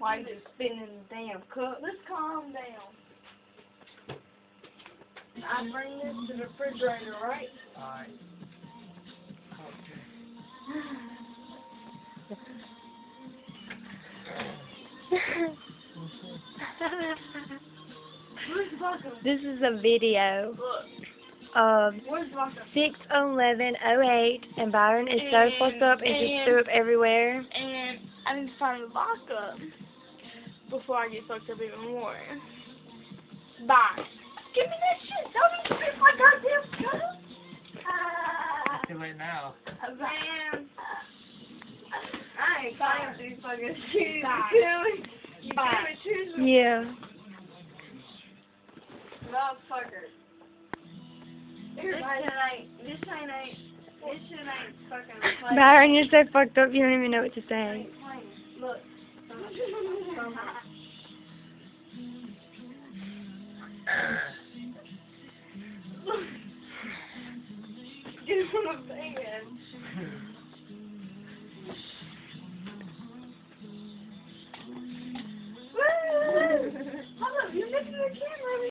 Why you just spinning the damn cup? Let's calm down. I bring this to the refrigerator, right? Alright. Okay. This is a video Look, of where's Bucko? six eleven oh eight, and Byron is so fucked up and just threw up everywhere. And I need to find the backup before I get fucked up even more. Bye. Give me that shit. Don't even spit my goddamn cup. Ah, Too late now. man. I ain't buying these fucking shoes. Bye. You You Bye. choose a Yeah. motherfucker. This shit ain't, this ain't, ain't, this shit ain't fucking. Byron, you're so fucked up you don't even know what to say. Get on the bed.